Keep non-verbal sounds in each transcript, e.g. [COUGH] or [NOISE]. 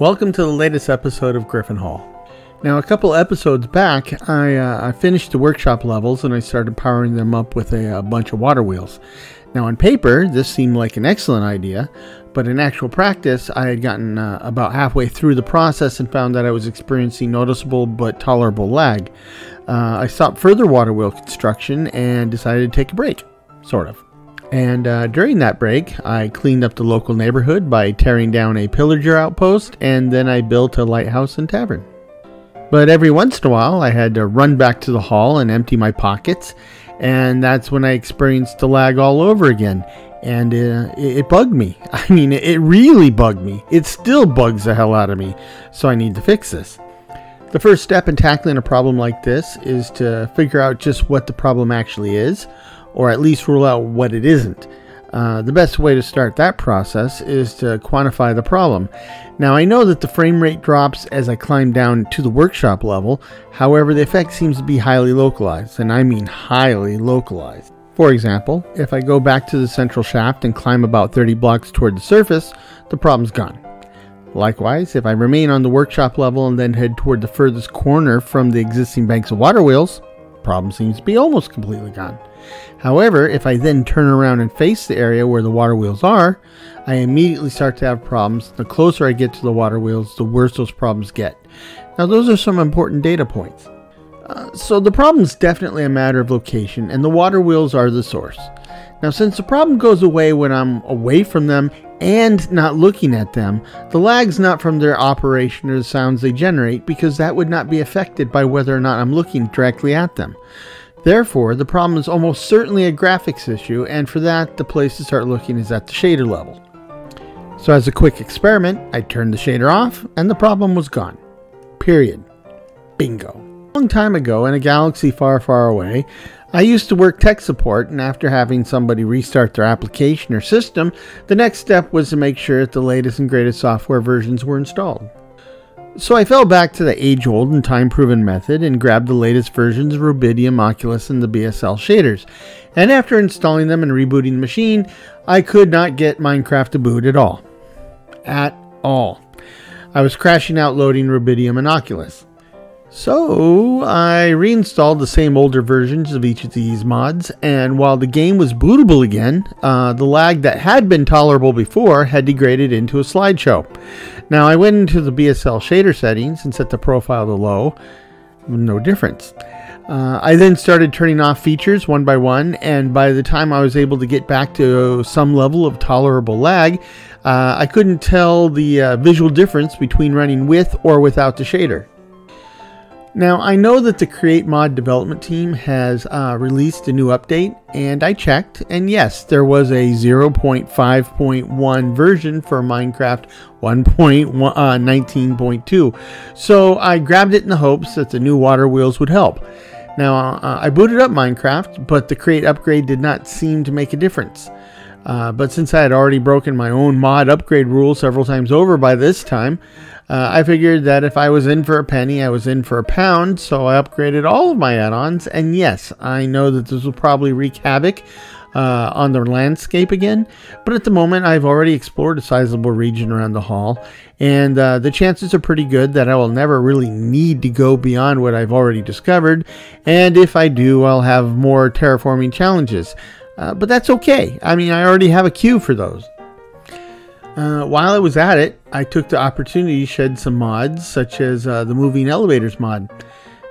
Welcome to the latest episode of Gryphon Hall. Now, a couple episodes back, I, uh, I finished the workshop levels and I started powering them up with a, a bunch of water wheels. Now, on paper, this seemed like an excellent idea, but in actual practice, I had gotten uh, about halfway through the process and found that I was experiencing noticeable but tolerable lag. Uh, I stopped further water wheel construction and decided to take a break, sort of. And uh, during that break, I cleaned up the local neighborhood by tearing down a pillager outpost, and then I built a lighthouse and tavern. But every once in a while, I had to run back to the hall and empty my pockets, and that's when I experienced the lag all over again. And uh, it, it bugged me. [LAUGHS] I mean, it really bugged me. It still bugs the hell out of me, so I need to fix this. The first step in tackling a problem like this is to figure out just what the problem actually is or at least rule out what it isn't. Uh, the best way to start that process is to quantify the problem. Now, I know that the frame rate drops as I climb down to the workshop level, however, the effect seems to be highly localized, and I mean highly localized. For example, if I go back to the central shaft and climb about 30 blocks toward the surface, the problem's gone. Likewise, if I remain on the workshop level and then head toward the furthest corner from the existing banks of water wheels, the problem seems to be almost completely gone. However, if I then turn around and face the area where the water wheels are, I immediately start to have problems. The closer I get to the water wheels, the worse those problems get. Now, those are some important data points. Uh, so, the problem is definitely a matter of location, and the water wheels are the source. Now, since the problem goes away when I'm away from them and not looking at them, the lag's not from their operation or the sounds they generate because that would not be affected by whether or not I'm looking directly at them. Therefore, the problem is almost certainly a graphics issue, and for that, the place to start looking is at the shader level. So as a quick experiment, I turned the shader off, and the problem was gone. Period. Bingo. A long time ago, in a galaxy far, far away, I used to work tech support, and after having somebody restart their application or system, the next step was to make sure that the latest and greatest software versions were installed. So I fell back to the age old and time proven method and grabbed the latest versions of Rubidium, Oculus, and the BSL shaders. And after installing them and rebooting the machine, I could not get Minecraft to boot at all. At all. I was crashing out loading Rubidium and Oculus. So I reinstalled the same older versions of each of these mods, and while the game was bootable again, uh, the lag that had been tolerable before had degraded into a slideshow. Now I went into the BSL shader settings and set the profile to low. No difference. Uh, I then started turning off features one by one, and by the time I was able to get back to some level of tolerable lag, uh, I couldn't tell the uh, visual difference between running with or without the shader. Now, I know that the Create Mod development team has uh, released a new update, and I checked, and yes, there was a 0.5.1 version for Minecraft 1.19.2. Uh, so I grabbed it in the hopes that the new water wheels would help. Now, uh, I booted up Minecraft, but the Create upgrade did not seem to make a difference. Uh, but since I had already broken my own mod upgrade rule several times over by this time, uh, I figured that if I was in for a penny, I was in for a pound, so I upgraded all of my add ons. And yes, I know that this will probably wreak havoc uh, on the landscape again, but at the moment, I've already explored a sizable region around the hall, and uh, the chances are pretty good that I will never really need to go beyond what I've already discovered. And if I do, I'll have more terraforming challenges. Uh, but that's okay. I mean, I already have a queue for those. Uh, while I was at it, I took the opportunity to shed some mods, such as uh, the moving elevators mod.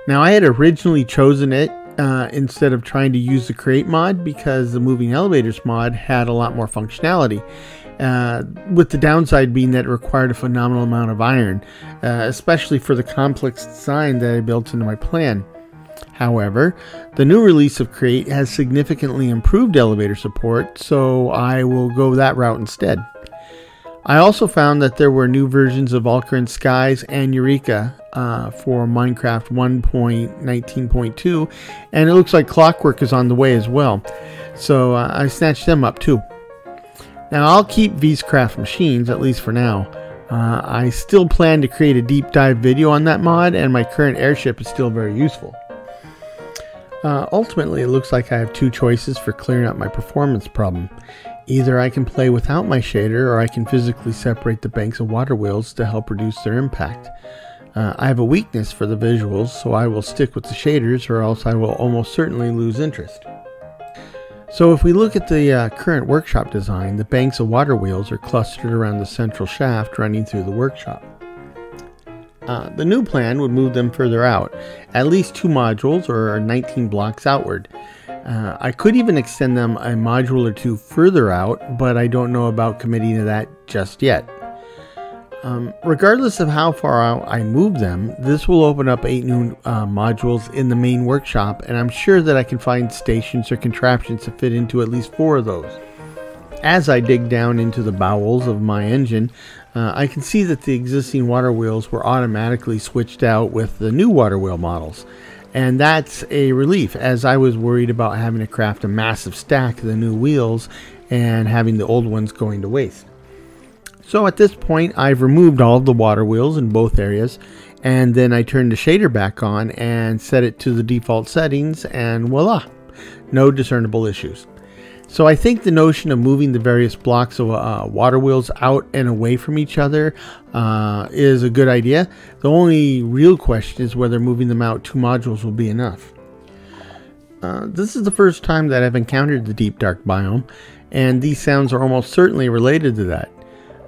Now, I had originally chosen it uh, instead of trying to use the create mod because the moving elevators mod had a lot more functionality. Uh, with the downside being that it required a phenomenal amount of iron, uh, especially for the complex design that I built into my plan. However, the new release of Create has significantly improved elevator support, so I will go that route instead. I also found that there were new versions of Valkyrien Skies and Eureka uh, for Minecraft 1.19.2, and it looks like Clockwork is on the way as well. So uh, I snatched them up too. Now I'll keep these Craft machines, at least for now. Uh, I still plan to create a deep dive video on that mod, and my current airship is still very useful. Uh, ultimately, it looks like I have two choices for clearing up my performance problem. Either I can play without my shader or I can physically separate the banks of water wheels to help reduce their impact. Uh, I have a weakness for the visuals, so I will stick with the shaders or else I will almost certainly lose interest. So if we look at the uh, current workshop design, the banks of water wheels are clustered around the central shaft running through the workshop. Uh, the new plan would move them further out, at least two modules or 19 blocks outward. Uh, I could even extend them a module or two further out, but I don't know about committing to that just yet. Um, regardless of how far out I move them, this will open up eight new uh, modules in the main workshop, and I'm sure that I can find stations or contraptions to fit into at least four of those. As I dig down into the bowels of my engine, uh, I can see that the existing water wheels were automatically switched out with the new water wheel models. And that's a relief, as I was worried about having to craft a massive stack of the new wheels and having the old ones going to waste. So at this point, I've removed all of the water wheels in both areas, and then I turned the shader back on and set it to the default settings, and voila, no discernible issues. So I think the notion of moving the various blocks of uh, water wheels out and away from each other uh, is a good idea. The only real question is whether moving them out two modules will be enough. Uh, this is the first time that I've encountered the deep dark biome, and these sounds are almost certainly related to that.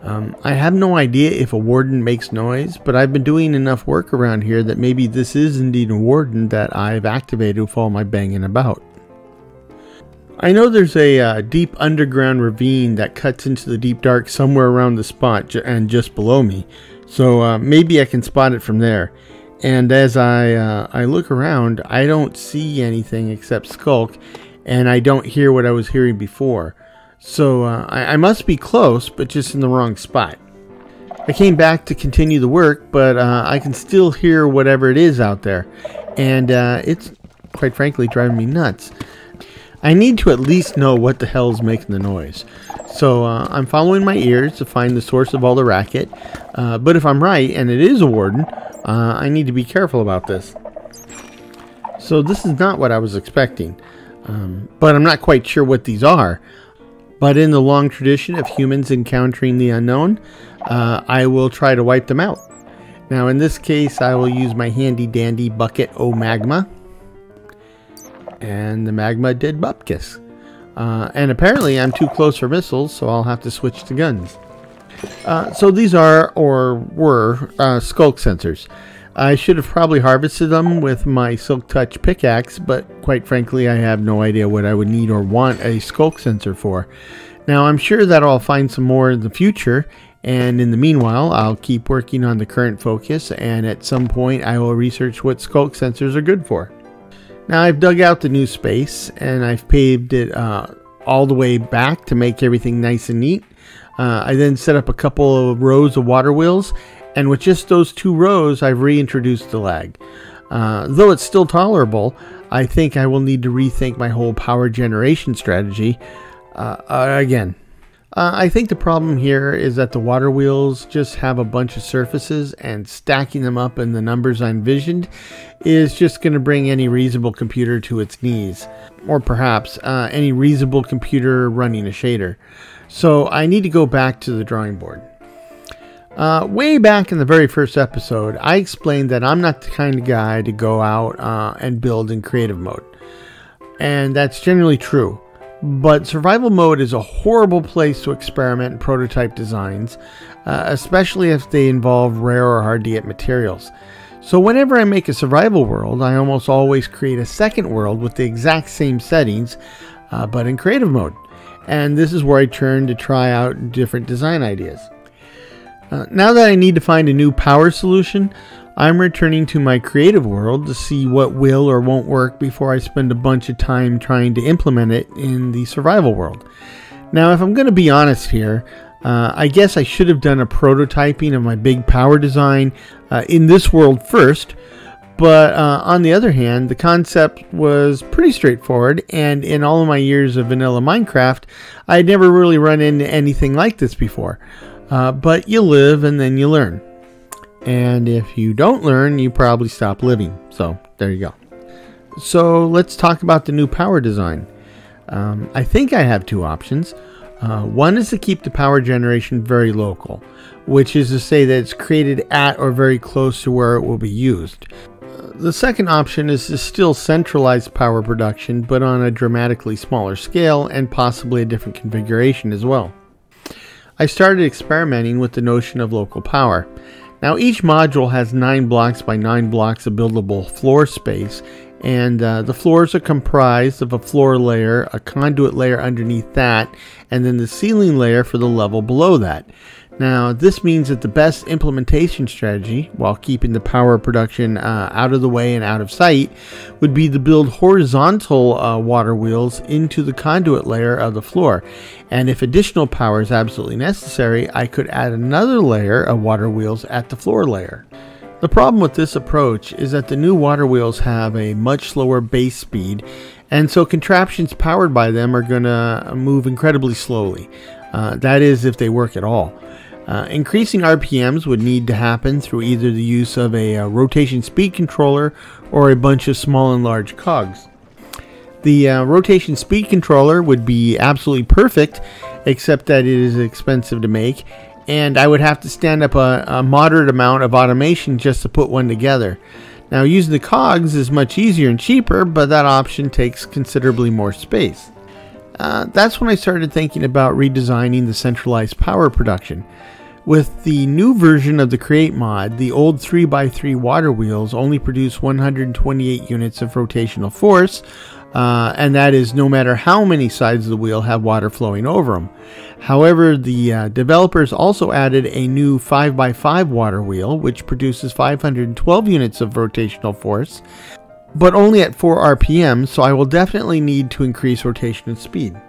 Um, I have no idea if a warden makes noise, but I've been doing enough work around here that maybe this is indeed a warden that I've activated with all my banging about. I know there's a uh, deep underground ravine that cuts into the deep dark somewhere around the spot and just below me, so uh, maybe I can spot it from there. And as I uh, I look around, I don't see anything except Sculk, and I don't hear what I was hearing before. So uh, I, I, must be close, but just in the wrong spot. I came back to continue the work, but uh, I can still hear whatever it is out there, and uh, it's quite frankly driving me nuts. I need to at least know what the hell is making the noise. So uh, I'm following my ears to find the source of all the racket. Uh, but if I'm right, and it is a warden, uh, I need to be careful about this. So this is not what I was expecting. Um, but I'm not quite sure what these are. But in the long tradition of humans encountering the unknown, uh, I will try to wipe them out. Now, in this case, I will use my handy dandy bucket O magma. And the magma did bupkis. Uh, and apparently, I'm too close for missiles, so I'll have to switch to guns. Uh, so these are, or were, uh, sculk sensors. I should have probably harvested them with my Silk Touch pickaxe, but quite frankly, I have no idea what I would need or want a sculk sensor for. Now, I'm sure that I'll find some more in the future, and in the meanwhile, I'll keep working on the current focus, and at some point, I will research what sculk sensors are good for. Now, I've dug out the new space, and I've paved it uh, all the way back to make everything nice and neat. Uh, I then set up a couple of rows of water wheels and with just those two rows, I've reintroduced the lag. Uh, though it's still tolerable, I think I will need to rethink my whole power generation strategy uh, uh, again. Uh, I think the problem here is that the water wheels just have a bunch of surfaces, and stacking them up in the numbers I envisioned is just going to bring any reasonable computer to its knees, or perhaps uh, any reasonable computer running a shader. So I need to go back to the drawing board. Uh, way back in the very first episode, I explained that I'm not the kind of guy to go out uh, and build in creative mode. And that's generally true. But survival mode is a horrible place to experiment and prototype designs, uh, especially if they involve rare or hard to get materials. So, whenever I make a survival world, I almost always create a second world with the exact same settings, uh, but in creative mode. And this is where I turn to try out different design ideas. Uh, now that I need to find a new power solution, I'm returning to my creative world to see what will or won't work before I spend a bunch of time trying to implement it in the survival world. Now, if I'm going to be honest here, uh, I guess I should have done a prototyping of my big power design uh, in this world first, but uh, on the other hand, the concept was pretty straightforward, and in all of my years of vanilla Minecraft, I had never really run into anything like this before. Uh, but you live and then you learn. And if you don't learn, you probably stop living. So there you go. So let's talk about the new power design. Um, I think I have two options. Uh, one is to keep the power generation very local, which is to say that it's created at or very close to where it will be used. The second option is to still centralize power production, but on a dramatically smaller scale and possibly a different configuration as well. I started experimenting with the notion of local power. Now, each module has 9 blocks by 9 blocks of buildable floor space, and uh, the floors are comprised of a floor layer, a conduit layer underneath that, and then the ceiling layer for the level below that. Now, this means that the best implementation strategy, while keeping the power production uh, out of the way and out of sight, would be to build horizontal uh, water wheels into the conduit layer of the floor. And if additional power is absolutely necessary, I could add another layer of water wheels at the floor layer. The problem with this approach is that the new water wheels have a much slower base speed, and so contraptions powered by them are going to move incredibly slowly. Uh, that is, if they work at all. Uh, increasing RPMs would need to happen through either the use of a, a, uh, rotation speed controller or a bunch of small and large cogs. The uh, rotation speed controller would be absolutely perfect, except that it is expensive to make, and I would have to stand up a, a moderate amount of automation just to put one together. Now, using the cogs is much easier and cheaper, but that option takes considerably more space. Uh, that's when I started thinking about redesigning the centralized power production. With the new version of the Create mod, the old 3x3 water wheels only produce 128 units of rotational force, uh, and that is no matter how many sides of the wheel have water flowing over them. However, the uh, developers also added a new 5x5 water wheel, which produces 512 units of rotational force, but only at 4 RPM, so I will definitely need to increase rotation and speed.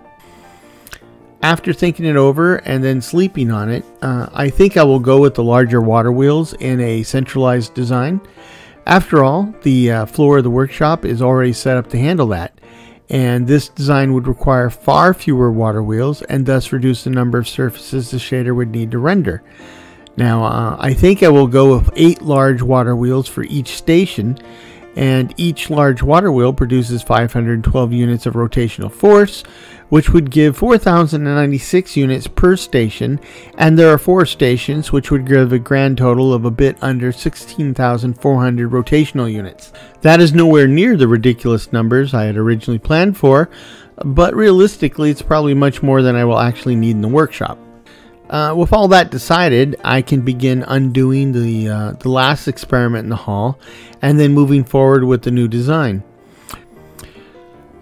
After thinking it over and then sleeping on it, uh, I think I will go with the larger water wheels in a centralized design. After all, the uh, floor of the workshop is already set up to handle that, and this design would require far fewer water wheels and thus reduce the number of surfaces the shader would need to render. Now, uh, I think I will go with 8 large water wheels for each station and each large water wheel produces 512 units of rotational force, which would give 4,096 units per station, and there are four stations, which would give a grand total of a bit under 16,400 rotational units. That is nowhere near the ridiculous numbers I had originally planned for, but realistically, it's probably much more than I will actually need in the workshop. Uh, with all that decided, I can begin undoing the, uh, the last experiment in the hall and then moving forward with the new design.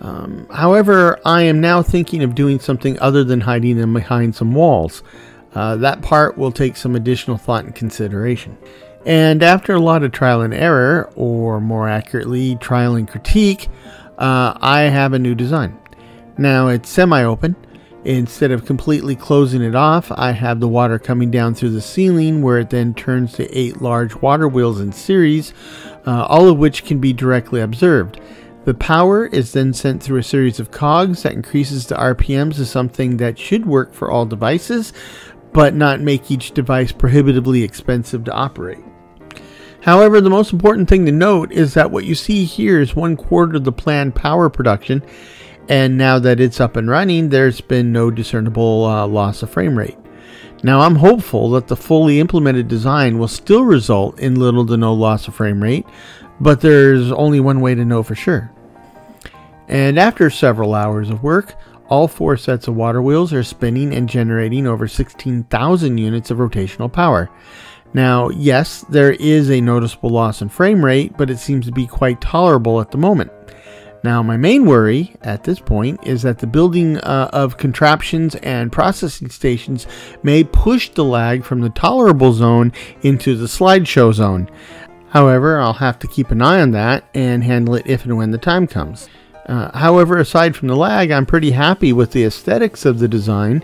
Um, however, I am now thinking of doing something other than hiding them behind some walls. Uh, that part will take some additional thought and consideration. And after a lot of trial and error, or more accurately, trial and critique, uh, I have a new design. Now it's semi open Instead of completely closing it off, I have the water coming down through the ceiling where it then turns to eight large water wheels in series, uh, all of which can be directly observed. The power is then sent through a series of cogs that increases the RPMs to something that should work for all devices, but not make each device prohibitively expensive to operate. However, the most important thing to note is that what you see here is one quarter of the planned power production and now that it's up and running, there's been no discernible uh, loss of frame rate. Now, I'm hopeful that the fully implemented design will still result in little to no loss of frame rate, but there's only one way to know for sure. And after several hours of work, all four sets of water wheels are spinning and generating over 16,000 units of rotational power. Now, yes, there is a noticeable loss in frame rate, but it seems to be quite tolerable at the moment. Now, my main worry at this point is that the building uh, of contraptions and processing stations may push the lag from the tolerable zone into the slideshow zone. However, I'll have to keep an eye on that and handle it if and when the time comes. Uh, however, aside from the lag, I'm pretty happy with the aesthetics of the design,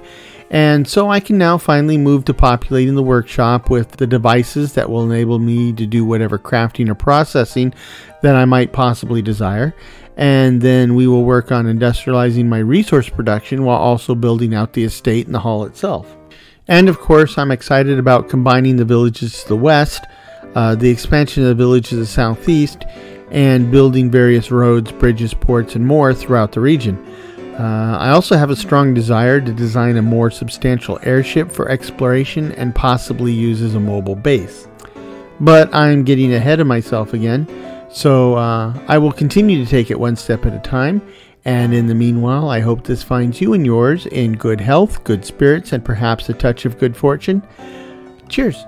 and so I can now finally move to populating the workshop with the devices that will enable me to do whatever crafting or processing that I might possibly desire and then we will work on industrializing my resource production while also building out the estate and the hall itself. And of course, I'm excited about combining the villages to the west, uh, the expansion of the villages to the southeast, and building various roads, bridges, ports, and more throughout the region. Uh, I also have a strong desire to design a more substantial airship for exploration and possibly use as a mobile base. But I'm getting ahead of myself again, so uh, I will continue to take it one step at a time. And in the meanwhile, I hope this finds you and yours in good health, good spirits, and perhaps a touch of good fortune. Cheers.